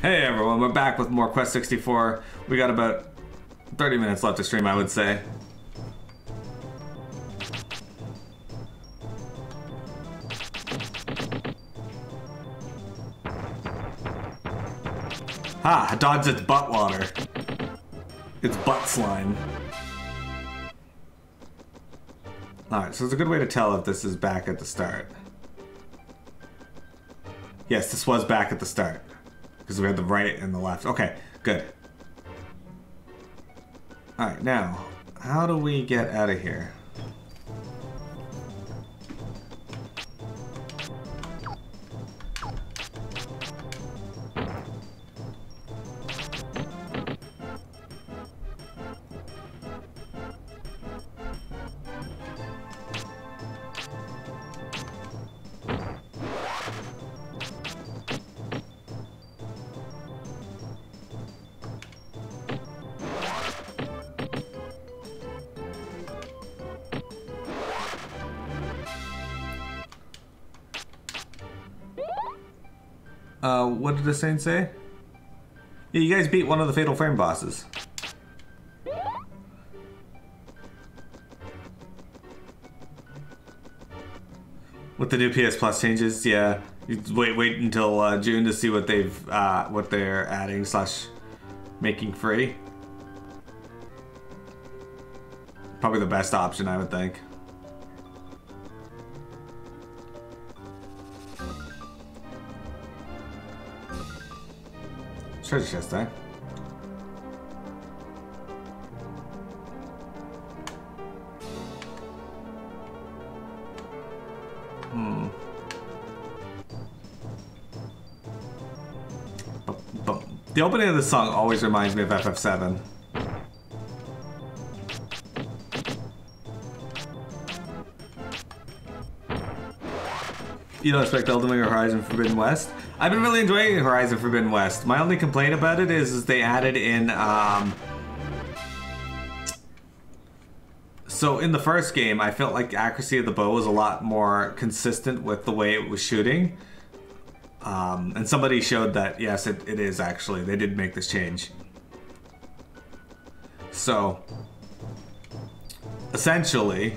Hey everyone, we're back with more Quest 64. We got about 30 minutes left to stream, I would say. Ha! Dodge its butt water. It's butt slime. Alright, so it's a good way to tell if this is back at the start. Yes, this was back at the start. Because we had the right and the left. Okay, good. Alright, now, how do we get out of here? Uh, what did the saint say? Yeah, you guys beat one of the Fatal Frame bosses. With the new PS Plus changes, yeah. Wait, wait until uh, June to see what they've, uh, what they're adding slash making free. Probably the best option, I would think. Treasure chest, eh? Hmm. The opening of the song always reminds me of FF7. You don't expect Elden Ring or Horizon Forbidden West? I've been really enjoying Horizon Forbidden West. My only complaint about it is, is they added in, um... So in the first game, I felt like accuracy of the bow was a lot more consistent with the way it was shooting. Um, and somebody showed that, yes, it, it is actually. They did make this change. So, essentially,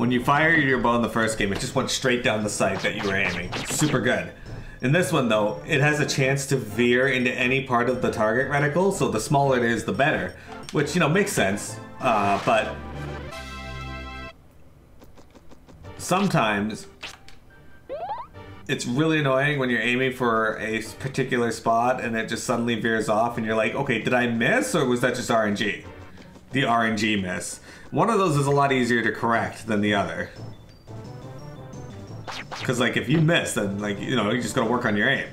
when you fire your bow in the first game, it just went straight down the sight that you were aiming. Super good. In this one, though, it has a chance to veer into any part of the target reticle, so the smaller it is, the better. Which, you know, makes sense, uh, but... Sometimes, it's really annoying when you're aiming for a particular spot and it just suddenly veers off and you're like, okay, did I miss or was that just RNG? The RNG miss. One of those is a lot easier to correct than the other. Because, like, if you miss, then, like, you know, you just gotta work on your aim.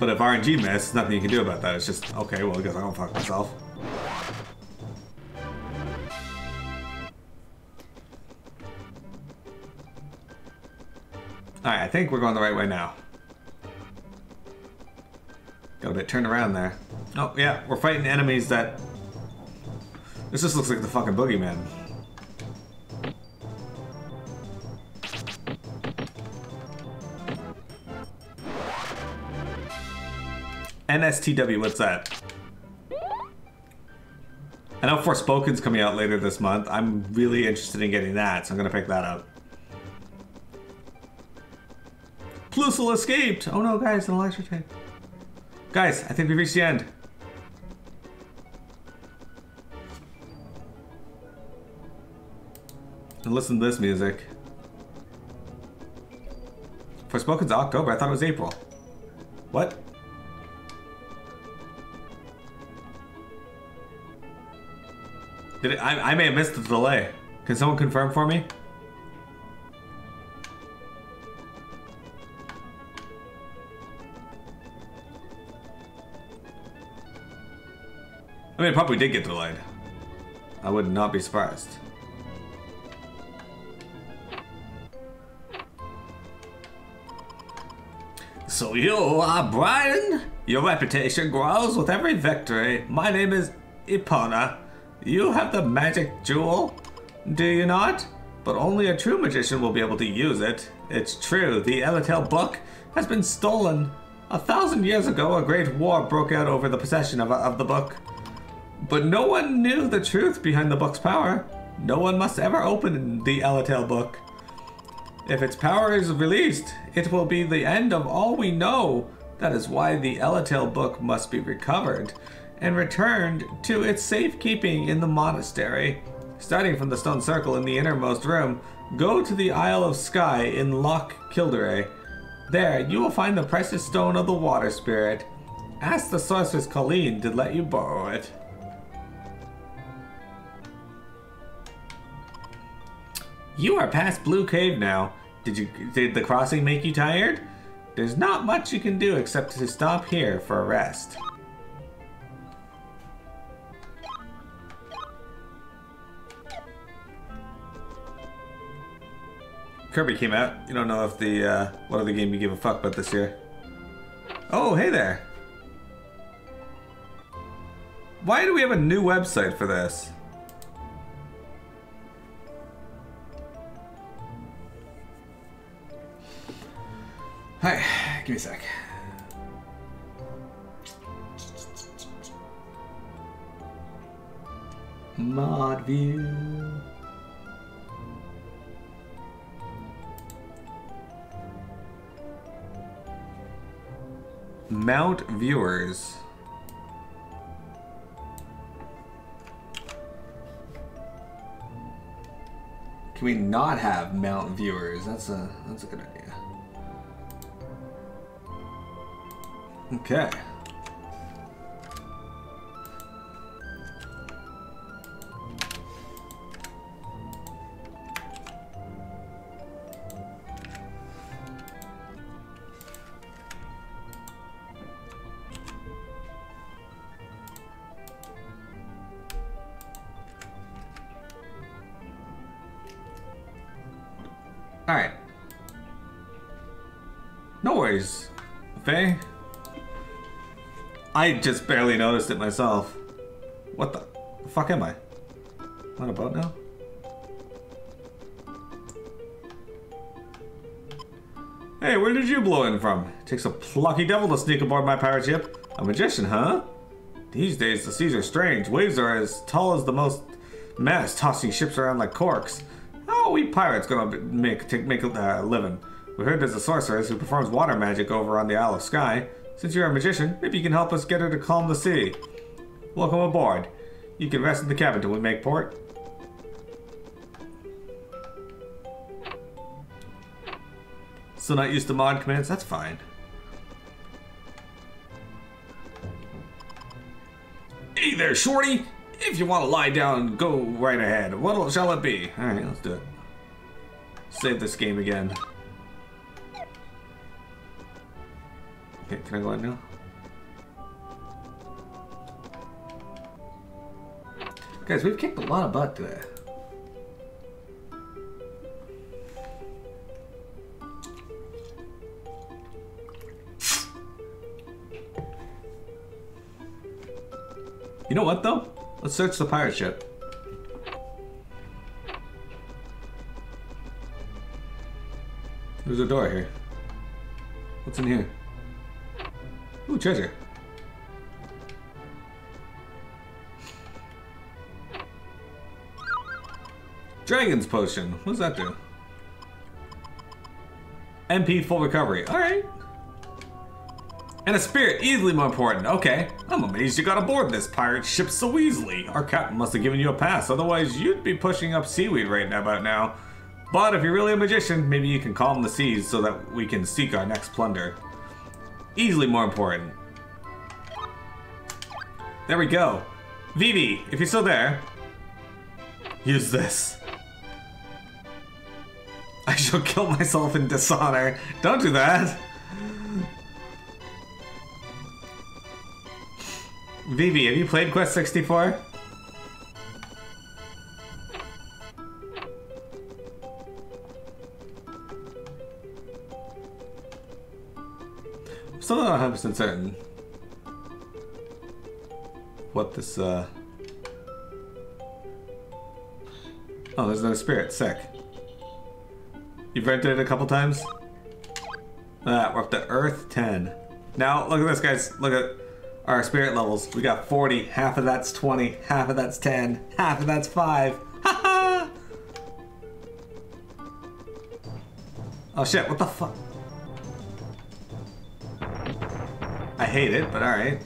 But if RNG miss, nothing you can do about that. It's just, okay, well, I guess I don't fuck myself. Think we're going the right way now. Got a bit turned around there. Oh, yeah, we're fighting enemies that... This just looks like the fucking boogeyman. NSTW, what's that? I know Forspoken's coming out later this month. I'm really interested in getting that, so I'm gonna pick that up. Plusle escaped! Oh no, guys, an electric tape. Guys, I think we've reached the end. And listen to this music. For Forspoken's October, I thought it was April. What? Did it, I, I may have missed the delay. Can someone confirm for me? I mean, it probably did get delayed. I would not be surprised. So you are Brian? Your reputation grows with every victory. My name is Ipona. you have the magic jewel, do you not? But only a true magician will be able to use it. It's true, the Eletale book has been stolen. A thousand years ago, a great war broke out over the possession of, of the book. But no one knew the truth behind the book's power. No one must ever open the Eletale book. If its power is released, it will be the end of all we know. That is why the Eletale book must be recovered and returned to its safekeeping in the monastery. Starting from the stone circle in the innermost room, go to the Isle of Skye in Loch Kildare. There, you will find the precious stone of the water spirit. Ask the sorceress Colleen to let you borrow it. You are past Blue Cave now. Did you did the crossing make you tired? There's not much you can do except to stop here for a rest. Kirby came out. You don't know if the uh, what other game you give a fuck about this year. Oh, hey there. Why do we have a new website for this? Hi, give me a sec. Mod view. Mount viewers. Can we not have mount viewers? That's a that's a good idea. Okay. Alright. No worries. Faye? I just barely noticed it myself. What the, fuck am I? On a boat now? Hey, where did you blow in from? Takes a plucky devil to sneak aboard my pirate ship. A magician, huh? These days, the seas are strange. Waves are as tall as the most mast, tossing ships around like corks. How are we pirates gonna make take, make a living? We heard there's a sorceress who performs water magic over on the Isle of Skye. Since you're a magician, maybe you can help us get her to calm the sea. Welcome aboard. You can rest in the cabin till we make port. Still not used to mod commands? That's fine. Hey there, Shorty! If you want to lie down, go right ahead. What shall it be? Alright, let's do it. Save this game again. Can I go in now? Guys, we've kicked a lot of butt today. You know what though? Let's search the pirate ship. There's a door here. What's in here? Ooh, treasure. Dragon's Potion. What does that do? MP full recovery. Alright. And a spirit, easily more important. Okay. I'm amazed you got aboard this pirate ship so easily. Our captain must have given you a pass, otherwise you'd be pushing up seaweed right now about now. But if you're really a magician, maybe you can calm the seas so that we can seek our next plunder. Easily more important. There we go. Vivi, if you're still there, use this. I shall kill myself in dishonor. Don't do that. Vivi, have you played Quest 64? still not 100% certain what this, uh... Oh, there's another spirit. Sick. You've rented it a couple times? Ah, we're up to Earth 10. Now, look at this, guys. Look at our spirit levels. We got 40. Half of that's 20. Half of that's 10. Half of that's 5. Ha ha! Oh shit, what the fuck? Hate it, but alright.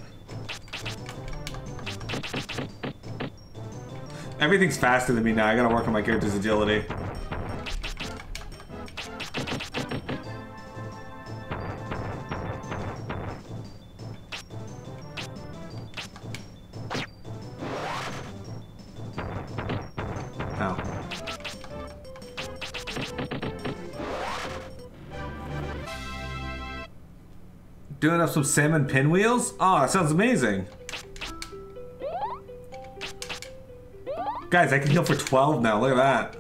Everything's faster than me now. I gotta work on my character's agility. Up some salmon pinwheels? Oh, that sounds amazing. Guys, I can heal for 12 now. Look at that.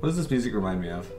What does this music remind me of?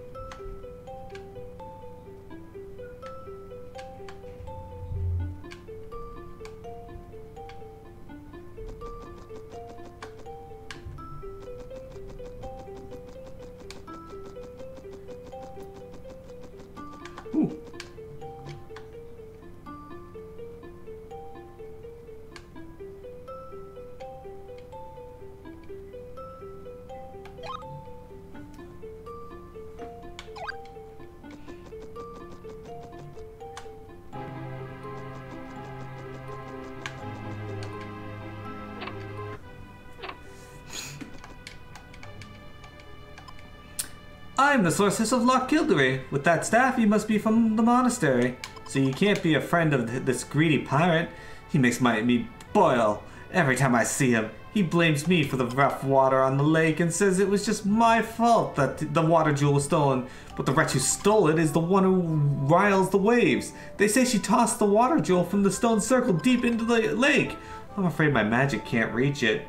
I'm the sorceress of Loch Gilderay. With that staff, you must be from the monastery. So you can't be a friend of th- this greedy pirate. He makes my me boil every time I see him. He blames me for the rough water on the lake and says it was just my fault that the water jewel was stolen. But the wretch who stole it is the one who riles the waves. They say she tossed the water jewel from the stone circle deep into the lake. I'm afraid my magic can't reach it.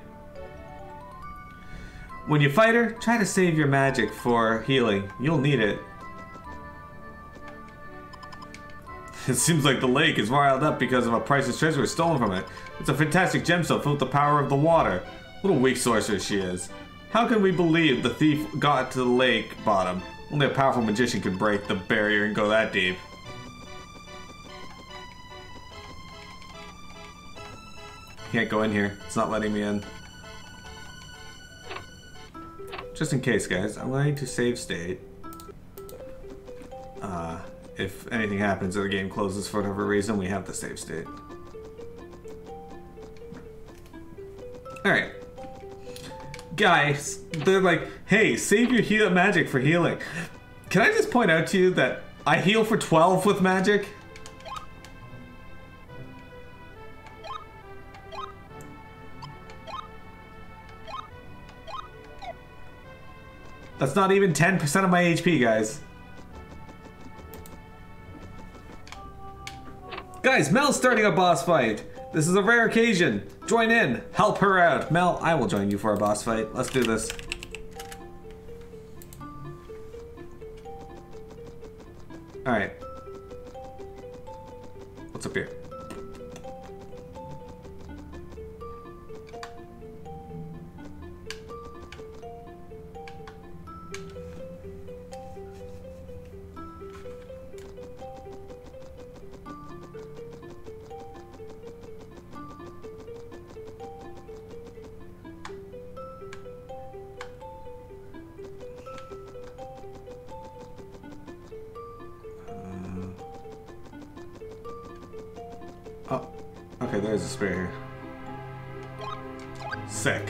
When you fight her, try to save your magic for healing. You'll need it. It seems like the lake is riled up because of a priceless treasure stolen from it. It's a fantastic gemstone filled with the power of the water. What a weak sorceress she is. How can we believe the thief got to the lake bottom? Only a powerful magician can break the barrier and go that deep. Can't go in here. It's not letting me in. Just in case, guys, I'm going to save state. Uh, if anything happens or the game closes for whatever reason, we have the save state. Alright. Guys, they're like, hey, save your heal magic for healing. Can I just point out to you that I heal for 12 with magic? That's not even 10% of my HP, guys. Guys, Mel's starting a boss fight. This is a rare occasion. Join in. Help her out. Mel, I will join you for a boss fight. Let's do this. Alright. What's up here? There's a spear here. Sick.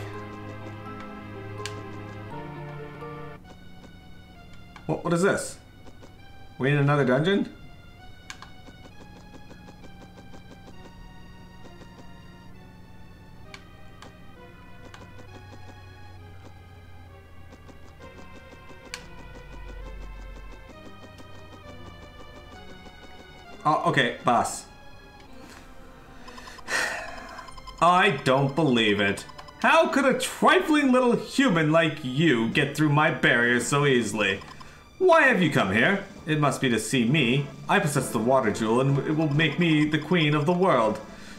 What, what is this? We in another dungeon? Oh, okay, boss. I don't believe it. How could a trifling little human like you get through my barriers so easily? Why have you come here? It must be to see me. I possess the water jewel and it will make me the queen of the world.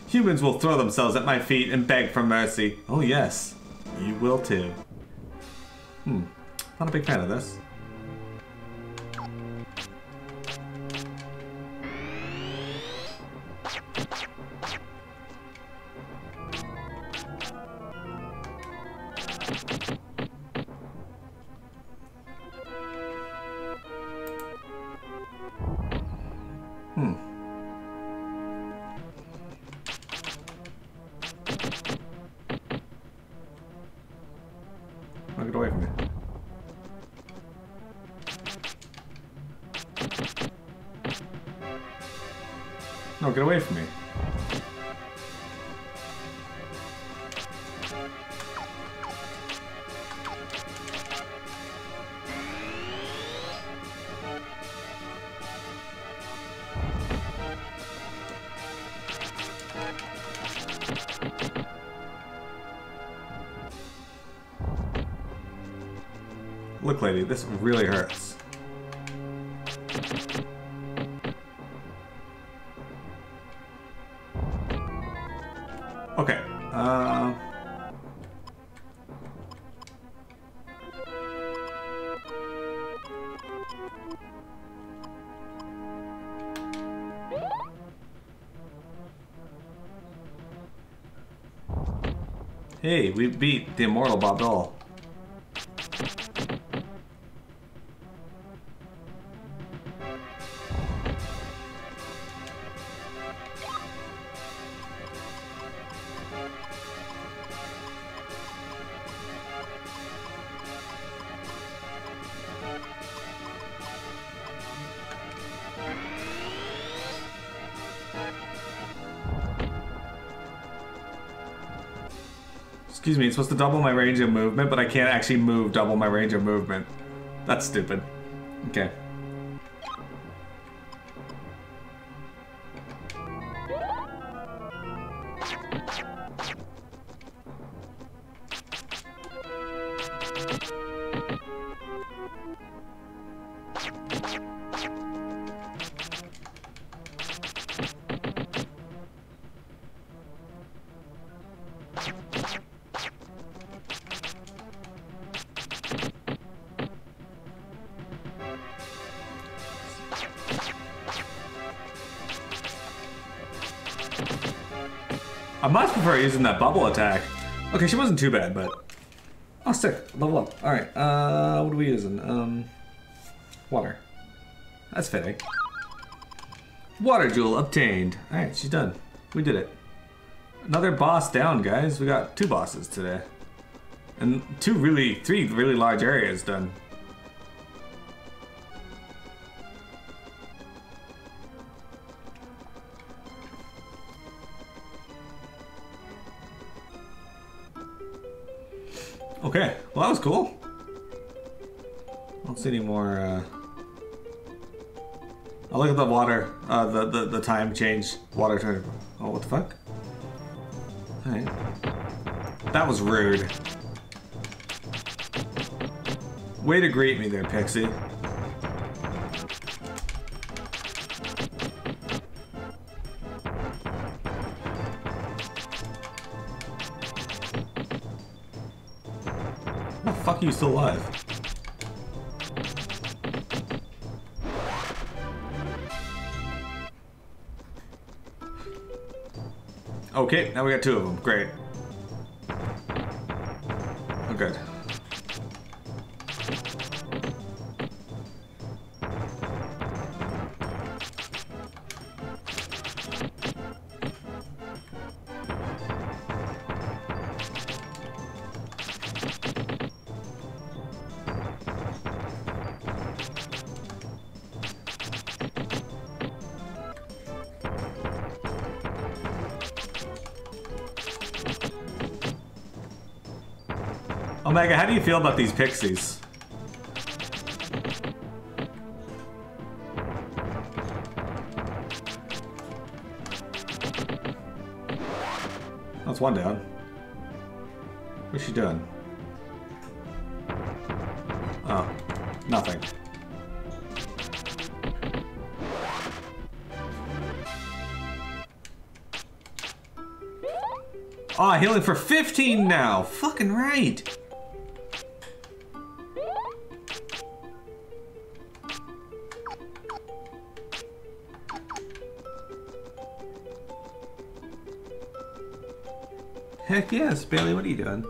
Humans will throw themselves at my feet and beg for mercy. Oh yes. You will too. Hmm. Not a big fan of this. Hmm. get away from me. Look, lady, this really hurts. Okay. Uh... Hey, we beat the immortal Bob Dole. Excuse me, it's supposed to double my range of movement, but I can't actually move double my range of movement. That's stupid. Okay. That bubble attack. Okay, she wasn't too bad, but... Oh, sick. Level up. Alright, uh, what are we using? Um, water. That's fitting. Water jewel obtained. Alright, she's done. We did it. Another boss down, guys. We got two bosses today. And two really, three really large areas done. Okay, well that was cool. I don't see any more, uh... I'll look at the water, uh, the, the, the time change. Water turn. Oh, what the fuck? Alright. That was rude. Way to greet me there, Pixie. Are you still alive? Okay, now we got two of them. Great. Omega, how do you feel about these pixies? That's one down. What's she doing? Oh, nothing. Oh, healing for 15 now. Fucking right. Heck yes, Bailey, what are you doing?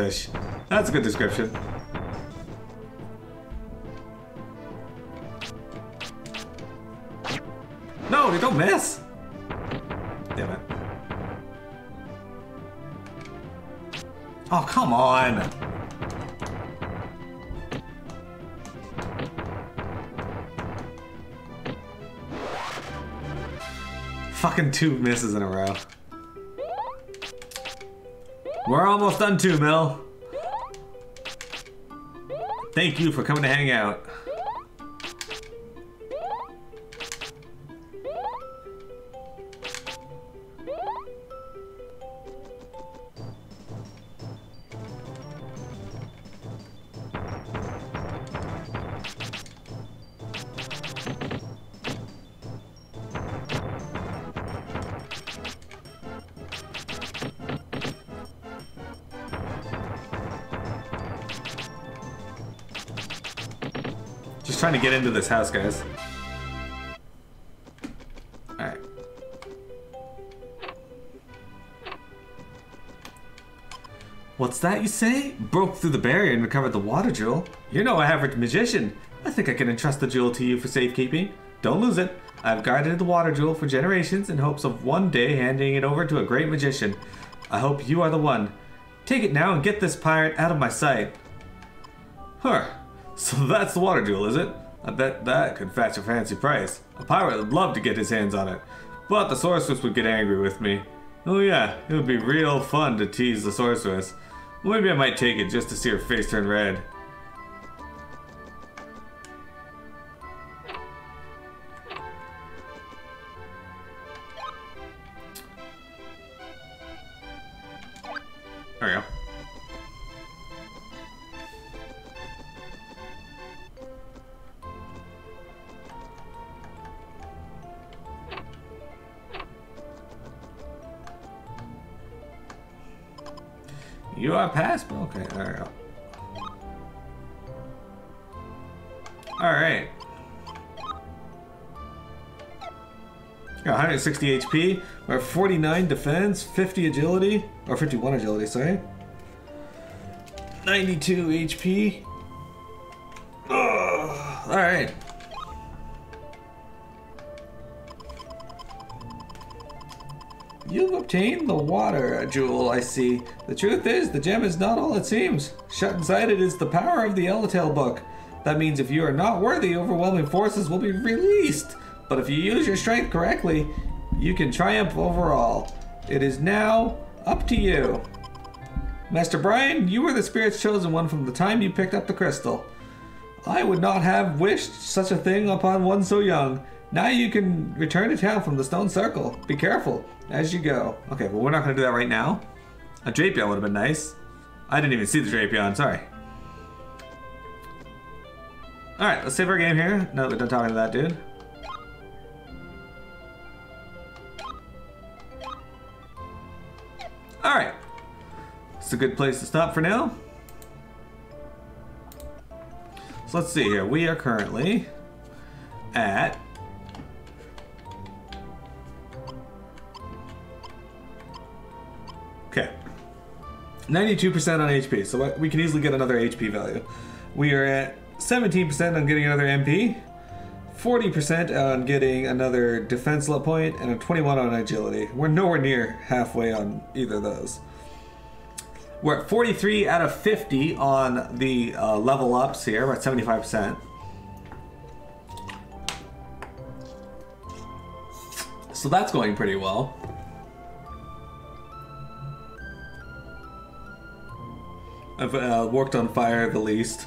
Fish. That's a good description. No, they don't miss. Damn it. Oh, come on. Fucking two misses in a row. We're almost done too, Mel. Thank you for coming to hang out. Trying to get into this house, guys. Alright. What's that you say? Broke through the barrier and recovered the water jewel? You're no average magician. I think I can entrust the jewel to you for safekeeping. Don't lose it. I've guarded the water jewel for generations in hopes of one day handing it over to a great magician. I hope you are the one. Take it now and get this pirate out of my sight. Huh. So that's the water jewel, is it? I bet that could fetch a fancy price. A pirate would love to get his hands on it. But the sorceress would get angry with me. Oh yeah, it would be real fun to tease the sorceress. Maybe I might take it just to see her face turn red. Past? Okay, go. Alright. Got 160 HP. At 49 defense, 50 agility, or 51 agility, sorry. 92 HP. Alright. You've obtained the water jewel, I see. The truth is, the gem is not all it seems. Shut inside it is the power of the Eletale book. That means if you are not worthy, overwhelming forces will be released. But if you use your strength correctly, you can triumph over all. It is now up to you. Master Brian, you were the spirit's chosen one from the time you picked up the crystal. I would not have wished such a thing upon one so young. Now you can return to town from the stone circle. Be careful as you go. Okay, well we're not gonna do that right now. A Drapion would have been nice. I didn't even see the Drapion, sorry. Alright, let's save our game here. No, we're done talking to that dude. Alright. It's a good place to stop for now. So let's see here. We are currently at 92% on HP, so we can easily get another HP value. We are at 17% on getting another MP, 40% on getting another defense level point, and a 21 on agility. We're nowhere near halfway on either of those. We're at 43 out of 50 on the uh, level ups here. We're at 75%. So that's going pretty well. Uh, worked on fire the least.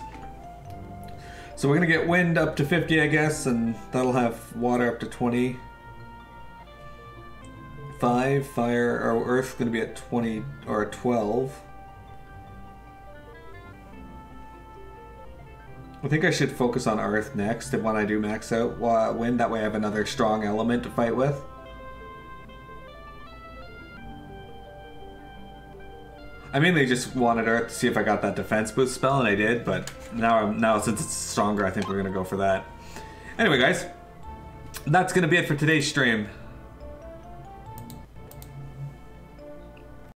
So we're gonna get wind up to 50, I guess, and that'll have water up to 20. Five, fire, or earth's gonna be at 20, or 12. I think I should focus on Earth next and when I do max out wind. That way I have another strong element to fight with. I mainly just wanted Earth to see if I got that defense boost spell, and I did. But now, now since it's stronger, I think we're gonna go for that. Anyway, guys, that's gonna be it for today's stream.